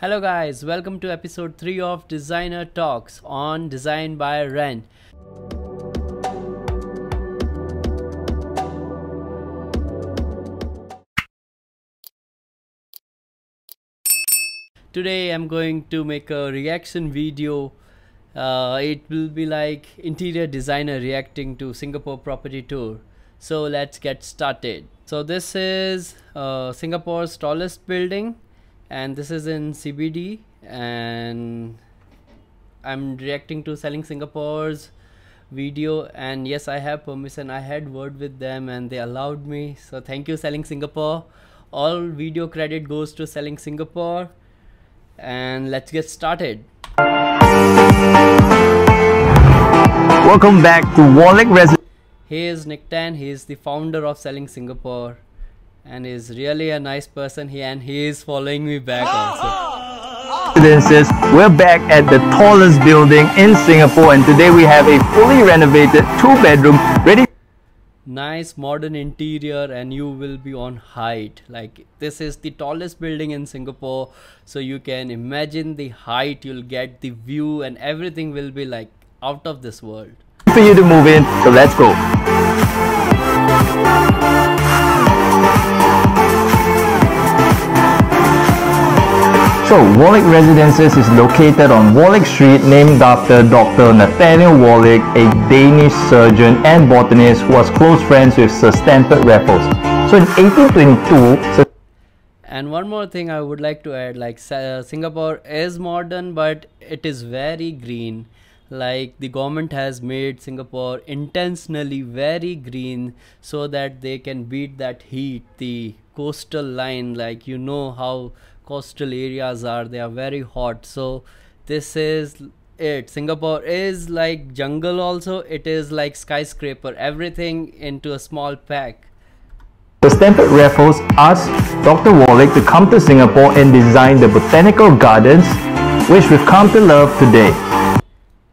Hello guys, welcome to episode 3 of Designer Talks on Design Buy Rent. Today I'm going to make a reaction video. Uh, it will be like interior designer reacting to Singapore property tour. So let's get started. So this is uh, Singapore's tallest building and this is in CBD and I'm reacting to selling Singapore's video. And yes I have permission. I had word with them and they allowed me. So thank you selling Singapore. All video credit goes to selling Singapore. And let's get started. Welcome back to Wallich Residence. he is Nick Tan. He is the founder of selling Singapore and is really a nice person he and he is following me back ah, also ah, ah. Residences. We're back at the tallest building in Singapore and today we have a fully renovated two bedroom ready nice modern interior and you will be on height like this is the tallest building in singapore so you can imagine the height you'll get the view and everything will be like out of this world for you to move in. So let's go. So Wallich Residences is located on Wallich Street named after Dr. Nathaniel Wallich, a Danish surgeon and botanist who was close friends with Sir Stamford Raffles. So in 1822, Sir and one more thing i would like to add like uh, singapore is modern but it is very green like the government has made singapore intentionally very green so that they can beat that heat the coastal line like you know how coastal areas are they are very hot so this is it singapore is like jungle also it is like skyscraper everything into a small pack the Stamford Raffles asked Dr. Wallich to come to Singapore and design the botanical gardens, which we've come to love today.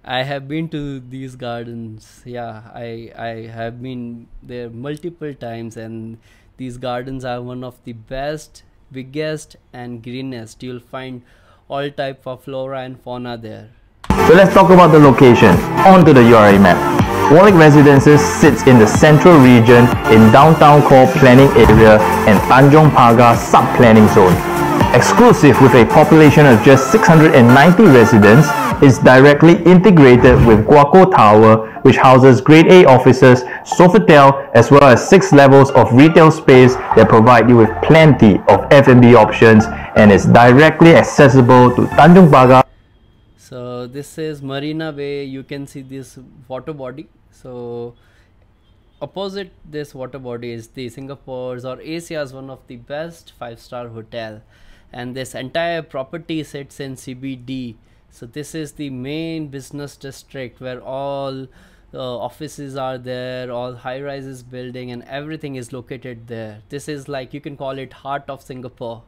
I have been to these gardens. Yeah, I I have been there multiple times, and these gardens are one of the best, biggest, and greenest. You'll find all type of flora and fauna there. So let's talk about the location. On to the URA map. Wallich Residences sits in the central region in downtown core planning area and Tanjong Pagar sub-planning zone. Exclusive with a population of just 690 residents, is directly integrated with Guoco Tower, which houses Grade A offices, Sofitel, as well as six levels of retail space that provide you with plenty of F&B options and is directly accessible to Tanjong Pagar. So this is marina bay you can see this water body. So opposite this water body is the singapore's or asia's one of the best five star hotel. And this entire property sits in cbd so this is the main business district where all uh, offices are there all high rises building and everything is located there this is like you can call it heart of singapore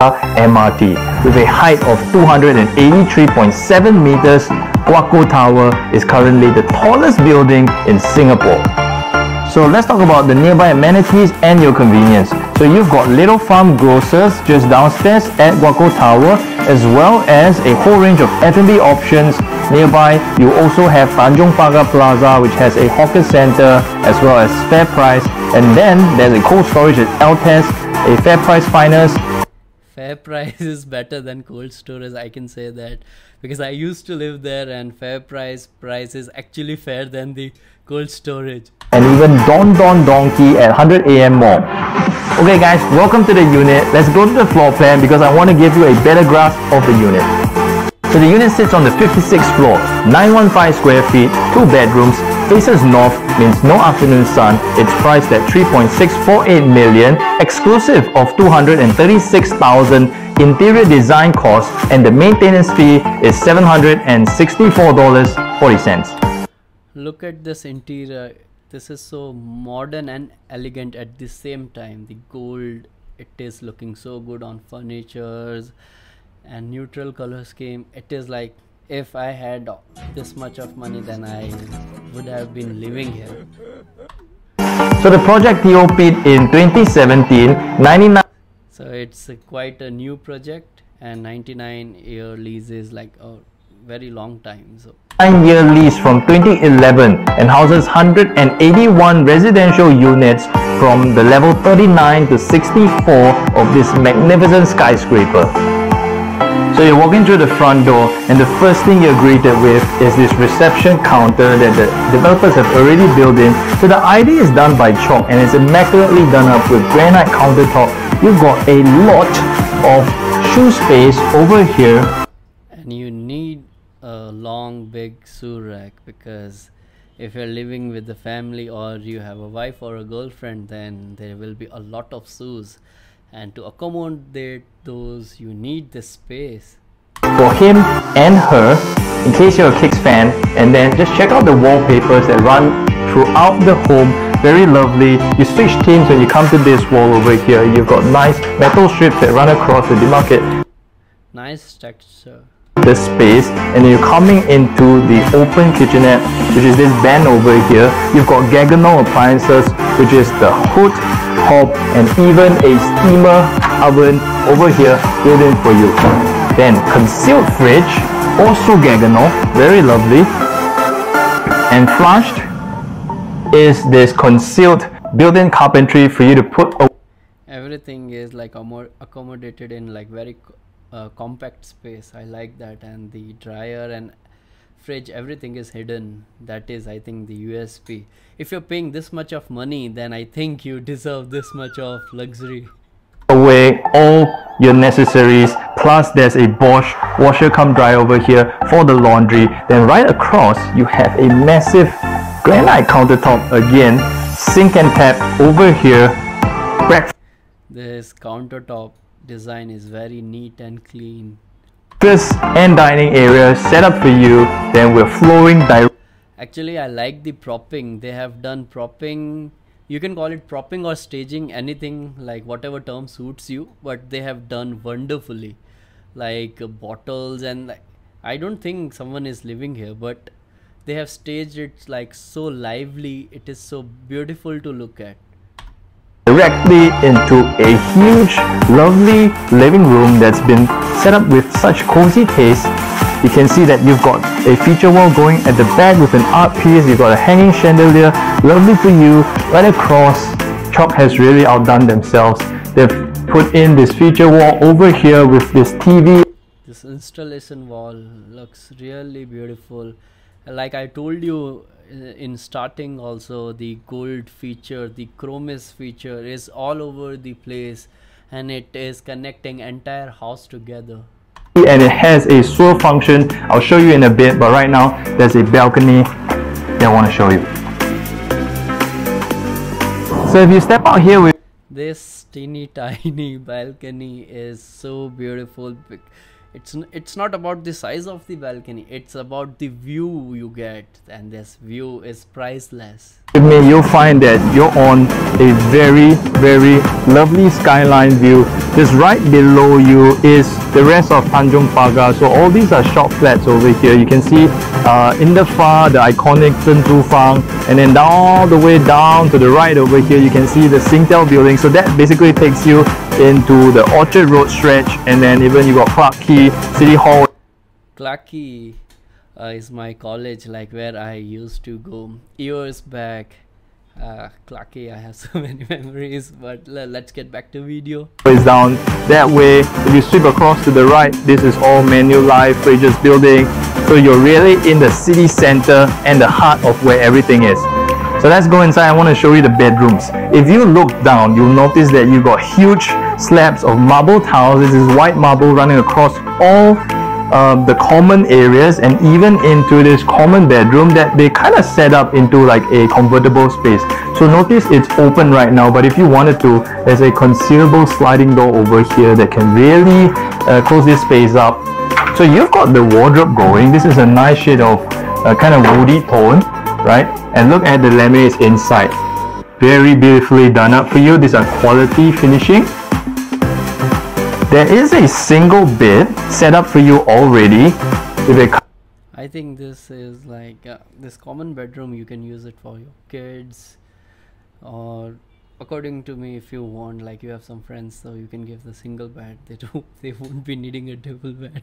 MRT. With a height of 283.7 meters, Guoco Tower is currently the tallest building in Singapore. So let's talk about the nearby amenities and your convenience. So you've got Little Farm Grocers just downstairs at Guoco Tower as well as a whole range of F&B options. Nearby, you also have Tanjong Pagar Plaza which has a hawker center as well as Fair Price. And then there's a cold storage at Altez, a Fair Price Finest. Fair price is better than cold storage i can say that. Because i used to live there and fair price price is actually fair than the cold storage and even don don Donki at 100 am mall okay guys welcome to the unit let's go to the floor plan because i want to give you a better grasp of the unit so the unit sits on the 56th floor 915 square feet two bedrooms faces north means no afternoon sun. It's priced at 3.648 million, exclusive of 236,000 interior design costs, and the maintenance fee is $764.40. Look at this interior. This is so modern and elegant at the same time. The gold, it is looking so good on furnitures and neutral color scheme. It is like if I had this much of money, then I would have been living here. So the project TOP'd in 2017, 99. So it's a quite a new project and 99 year lease is like a very long time so 9 year lease from 2011 and houses 181 residential units from the level 39 to 64 of this magnificent skyscraper. So you're walking through the front door and the first thing you're greeted with is this reception counter that the developers have already built in. So the idea is done by chalk and it's immaculately done up with granite countertop. You've got a lot of shoe space over here. And you need a long big shoe rack because if you're living with the family or you have a wife or a girlfriend then there will be a lot of shoes and to accommodate those you need the space. For him and her in case you're a Kicks fan and then just check out the wallpapers that run throughout the home. Very lovely. You switch teams when you come to this wall over here. You've got nice metal strips that run across the demarcate nice texture the space and you're coming into the open kitchenette which is this band over here. You've got Gaggenau appliances which is the hood hob and even a steamer oven over here built in for you. Then concealed fridge also Gaggenau very lovely. And flushed is this concealed built-in carpentry for you to put everything is like more accommodated in like very uh, compact space. I like that. And the dryer and fridge everything is hidden. That is i think the usp if you're paying this much of money then i think you deserve this much of luxury. Away all your necessaries. Plus there's a Bosch washer come dry over here for the laundry. Then right across you have a massive granite countertop again. Sink and tap over here. This countertop design is very neat and clean. This and dining area set up for you, then we're flowing directly. Actually, I like the propping. They have done propping. You can call it propping or staging, anything like whatever term suits you, but they have done wonderfully. Like uh, bottles and like, I don't think someone is living here, but they have staged it like so lively. It is so beautiful to look at directly into a huge, lovely living room that's been set up with such cozy taste. You can see that you've got a feature wall going at the back with an art piece, you've got a hanging chandelier, lovely for you, right across. Chalk has really outdone themselves. They've put in this feature wall over here with this TV. This installation wall looks really beautiful. Like I told you Uh, in starting also the gold feature the chromis feature is all over the place and it is connecting entire house together. And it has a swirl function. I'll show you in a bit but right now there's a balcony that i want to show you. So if you step out here with this teeny tiny balcony is so beautiful it's it's not about the size of the balcony it's about the view you get and this view is priceless me you'll find that you're on a very very lovely skyline view. Just right below you is the rest of Tanjong Pagar. So all these are shop flats over here. You can see uh, in the far the iconic Zhen Zhu Fang. And then all the way down to the right over here you can see the Singtel building. So that basically takes you into the Orchard Road stretch. And then even you got Clarke Quay City Hall. Clarke Quay uh, is my college like where I used to go years back. Uh, I have so many memories but let's get back to video. It's down that way. If you sweep across to the right this is all Manulife Frasers building. So you're really in the city center and the heart of where everything is. So let's go inside. I want to show you the bedrooms. If you look down you'll notice that you got huge slabs of marble tiles. This is white marble running across all um, the common areas and even into this common bedroom that they kind of set up into like a convertible space. So notice it's open right now, but if you wanted to, there's a considerable sliding door over here that can really uh, close this space up. So you've got the wardrobe going. This is a nice shade of uh, kind of woody tone, right? And look at the laminates inside. Very beautifully done up for you. These are quality finishing. There is a single bed set up for you already. I think this is like uh, this common bedroom you can use it for your kids or according to me if you want like you have some friends so you can give the single bed. They don't they won't be needing a double bed.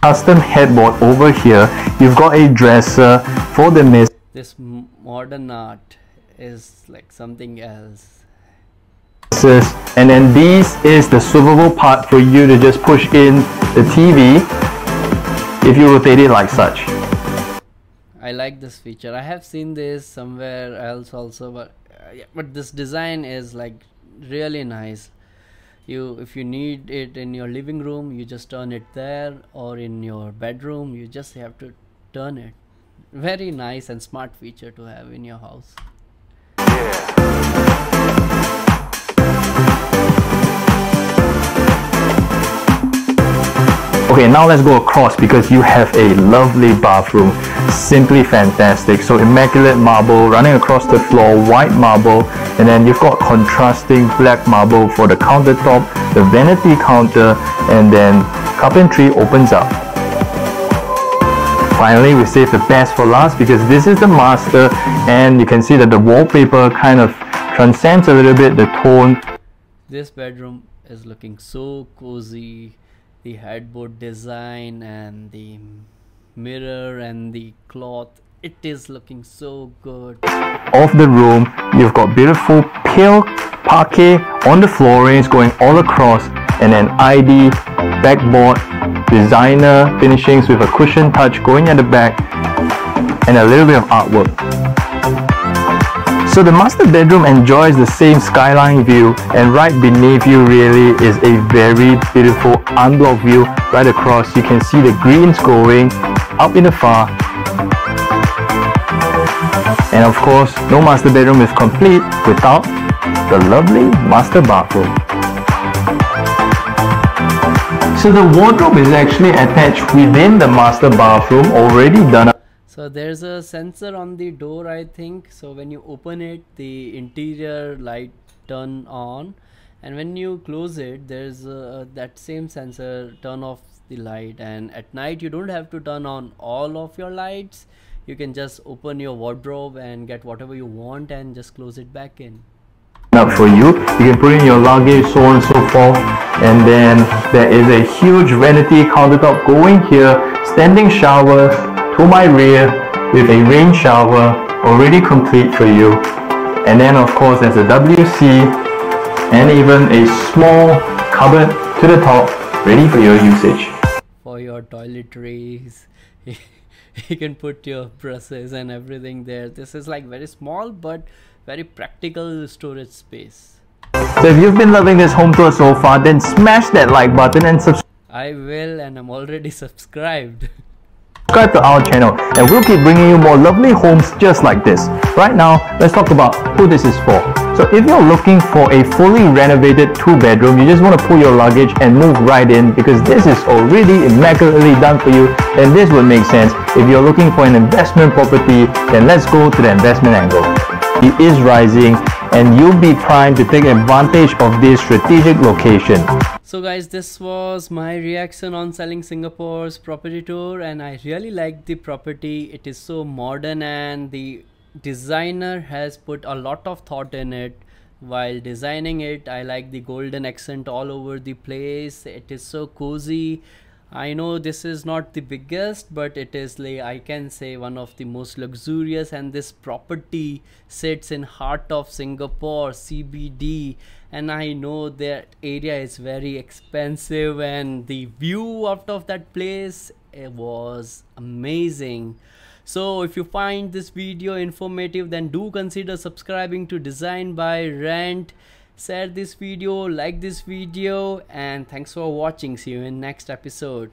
Custom headboard over here. You've got a dresser for the miss this modern art is like something else and then this is the swivelable part for you to just push in the TV if you rotate it like such. I like this feature. I have seen this somewhere else also but uh, yeah, but this design is like really nice. You if you need it in your living room you just turn it there or in your bedroom you just have to turn it. Very nice and smart feature to have in your house Okay, now let's go across because you have a lovely bathroom. Simply fantastic. So immaculate marble running across the floor, white marble, and then you've got contrasting black marble for the countertop, the vanity counter, and then carpentry opens up. Finally, we save the best for last because this is the master and you can see that the wallpaper kind of transcends a little bit the tone. This bedroom is looking so cozy the headboard design and the mirror and the cloth. It is looking so good. Of the room you've got beautiful pale parquet on the floorings going all across and an ID backboard designer finishings with a cushion touch going at the back and a little bit of artwork so the master bedroom enjoys the same skyline view and right beneath you really is a very beautiful unblocked view right across. You can see the greens going up in the far. And of course, no master bedroom is complete without the lovely master bathroom. So the wardrobe is actually attached within the master bathroom already done up so there's a sensor on the door I think. So when you open it the interior light turn on. And when you close it there's uh, that same sensor turn off the light. And at night you don't have to turn on all of your lights. You can just open your wardrobe and get whatever you want and just close it back in. Up for you. You can put in your luggage so on and so forth. And then there is a huge vanity countertop going here. Standing shower to my rear with a rain shower already complete for you. And then of course there's a WC and even a small cupboard to the top ready for your usage. For your toiletries, you can put your brushes and everything there. This is like very small but very practical storage space. So if you've been loving this home tour so far, then smash that like button and subscribe. I will and I'm already subscribed. Subscribe to our channel and we'll keep bringing you more lovely homes just like this. Right now, let's talk about who this is for. So if you're looking for a fully renovated two bedroom, you just want to pull your luggage and move right in because this is already immaculately done for you then this would make sense. If you're looking for an investment property, then let's go to the investment angle. It is rising and you'll be primed to take advantage of this strategic location. So guys, this was my reaction on selling Singapore's property tour and I really like the property. It is so modern and the designer has put a lot of thought in it while designing it. I like the golden accent all over the place. It is so cozy I know this is not the biggest but it is like I can say one of the most luxurious and this property sits in heart of Singapore CBD and I know that area is very expensive and the view out of that place it was amazing. So if you find this video informative then do consider subscribing to Design Buy Rent share this video like this video and thanks for watching. See you in next episode